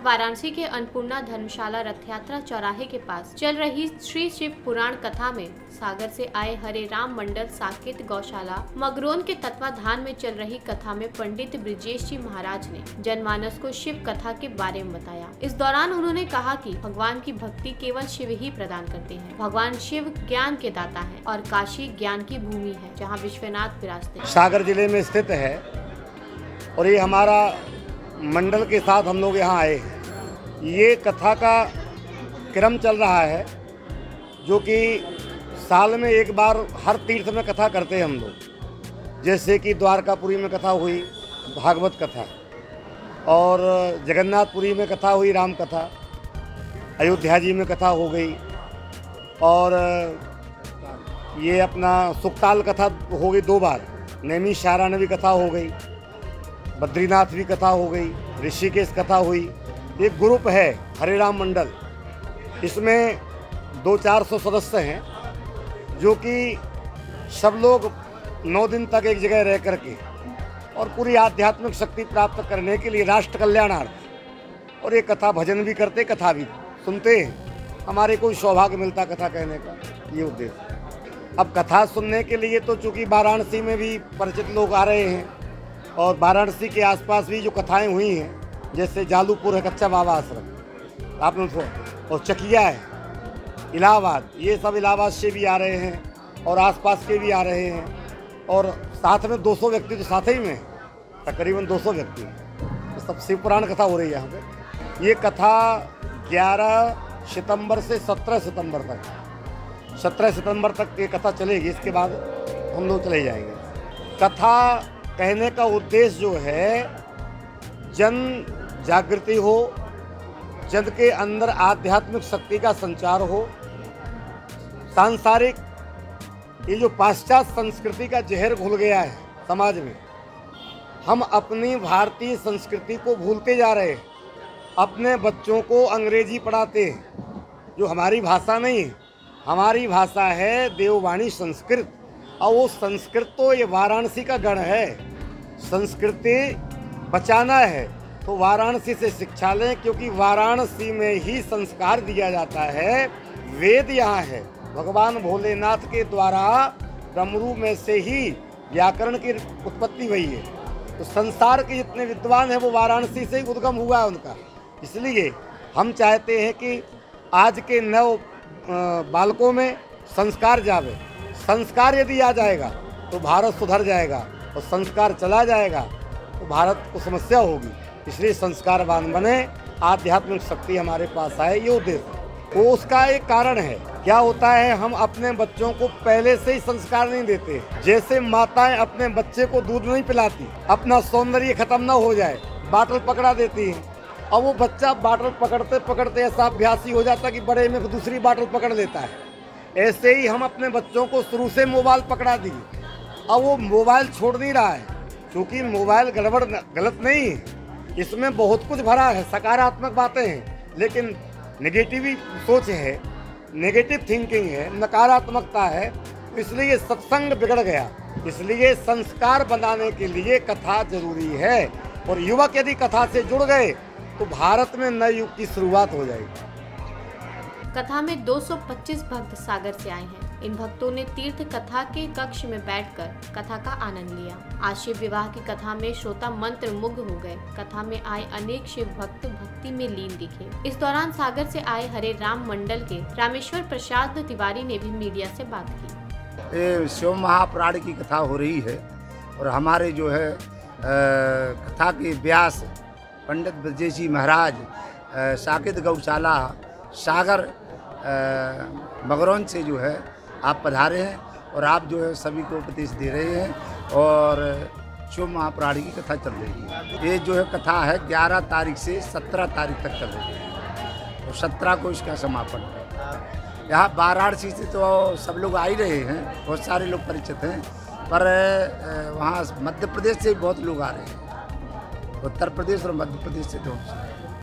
आज वाराणसी के अन्नपूर्णा धर्मशाला रथ यात्रा चौराहे के पास चल रही श्री शिव पुराण कथा में सागर से आए हरे राम मंडल साकेत गौशाला, मगरोन के तत्वाधान में चल रही कथा में पंडित ब्रिजेश जी महाराज ने जनमानस को शिव कथा के बारे में बताया। इस दौरान उन्होंने कहा कि भगवान की भक्ति केवल शिव ही प्रदान करते हैं। भगवान शिव ज्ञान के दाता है और काशी ज्ञान की भूमि है, जहाँ विश्वनाथ विराजते सागर ज़िले में स्थित है और ये हमारा मंडल के साथ हम लोग यहाँ आए हैं। ये कथा का क्रम चल रहा है, जो कि साल में एक बार हर तीर्थ में कथा करते हैं हम लोग। जैसे कि द्वारकापुरी में कथा हुई, भागवत कथा, और जगन्नाथपुरी में कथा हुई, राम कथा, अयोध्या जी में कथा हो गई, और ये अपना सुखताल कथा हो गई दो बार नैमी शारा ने भी कथा हो गई। बद्रीनाथ भी कथा हो गई, ऋषिकेश कथा हुई, एक ग्रुप है हरे राम मंडल। इसमें दो चार सौ सदस्य हैं, जो कि सब लोग नौ दिन तक एक जगह रह करके और पूरी आध्यात्मिक शक्ति प्राप्त करने के लिए राष्ट्र कल्याणार्थ और ये कथा भजन भी करते, कथा भी सुनते हैं। हमारे कोई सौभाग्य मिलता कथा कहने का, ये उद्देश्य। अब कथा सुनने के लिए तो चूँकि वाराणसी में भी परिचित लोग आ रहे हैं और वाराणसी के आसपास भी जो कथाएँ हुई हैं, जैसे जालूपुर है कच्चा बाबा आश्रम, आपने उसको और चकिया है, इलाहाबाद, ये सब इलाहाबाद से भी आ रहे हैं और आसपास के भी आ रहे हैं। और साथ में 200 व्यक्ति तो साथ ही में तकरीबन 200 व्यक्ति तो सब शिव पुराण कथा हो रही है यहाँ पे। ये कथा 11 सितंबर से 17 सितंबर तक 17 सितंबर तक ये कथा चलेगी, इसके बाद हम लोग चले जाएँगे। कथा कहने का उद्देश्य जो है, जन जागृति हो, जन के अंदर आध्यात्मिक शक्ति का संचार हो, सांसारिक, ये जो पाश्चात्य संस्कृति का जहर घुल गया है समाज में, हम अपनी भारतीय संस्कृति को भूलते जा रहे हैं, अपने बच्चों को अंग्रेज़ी पढ़ाते हैं, जो हमारी भाषा नहीं है। हमारी भाषा है देववाणी संस्कृत, और वो संस्कृत तो ये वाराणसी का गण है। संस्कृति बचाना है तो वाराणसी से शिक्षा लें, क्योंकि वाराणसी में ही संस्कार दिया जाता है। वेद यहाँ है। भगवान भोलेनाथ के द्वारा डमरू में से ही व्याकरण की उत्पत्ति हुई है। तो संसार के जितने विद्वान हैं, वो वाराणसी से ही उद्गम हुआ है उनका। इसलिए हम चाहते हैं कि आज के नव बालकों में संस्कार जावे। संस्कार यदि आ जाएगा तो भारत सुधर जाएगा। और संस्कार चला जाएगा तो भारत को समस्या होगी। इसलिए संस्कारवान बने, आध्यात्मिक शक्ति हमारे पास आए, ये उद्देश्य। वो उसका एक कारण है। क्या होता है, हम अपने बच्चों को पहले से ही संस्कार नहीं देते। जैसे माताएँ अपने बच्चे को दूध नहीं पिलाती, अपना सौंदर्य खत्म ना हो जाए, बाटल पकड़ा देती है। और वो बच्चा बाटल पकड़ते पकड़ते ऐसा अभ्यासी हो जाता कि बड़े में दूसरी बाटल पकड़ लेता है। ऐसे ही हम अपने बच्चों को शुरू से मोबाइल पकड़ा दिए। अब वो मोबाइल छोड़ नहीं रहा है, क्योंकि मोबाइल गड़बड़ गलत नहीं है। इसमें बहुत कुछ भरा है, सकारात्मक बातें हैं, लेकिन नेगेटिव सोच है नेगेटिव थिंकिंग है, नकारात्मकता है, इसलिए सत्संग बिगड़ गया। इसलिए संस्कार बनाने के लिए कथा ज़रूरी है, और युवक यदि कथा से जुड़ गए तो भारत में नए युग की शुरुआत हो जाएगी। कथा में 225 भक्त सागर से आए हैं। इन भक्तों ने तीर्थ कथा के कक्ष में बैठकर कथा का आनंद लिया। आज शिव विवाह की कथा में श्रोता मंत्र मुग्ध हो गए। कथा में आए अनेक शिव भक्त भक्ति में लीन दिखे। इस दौरान सागर से आए हरे राम मंडल के रामेश्वर प्रसाद तिवारी ने भी मीडिया से बात की। ये शिव महाप्राण की कथा हो रही है और हमारे जो है कथा के व्यास पंडित ब्रजेश जी महाराज साकित गौशाला सागर मगरौन से जो है आप पधारे हैं और आप जो है सभी को उपदेश दे रहे हैं और शिव महाप्राणी की कथा चल रही है। ये जो है कथा है 11 तारीख से 17 तारीख तक चल रही है। और सत्रह को इसका समापन है। यहाँ वाराणसी से तो सब लोग आ ही रहे हैं, बहुत सारे लोग परिचित हैं, पर वहाँ मध्य प्रदेश से बहुत लोग आ रहे हैं। उत्तर प्रदेश और मध्य प्रदेश से तो